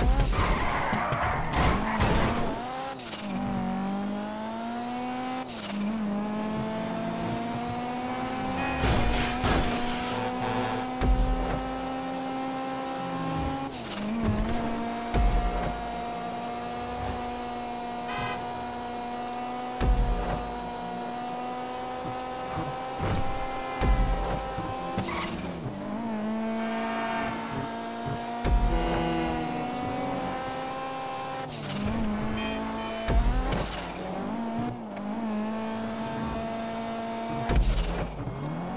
Yeah. much.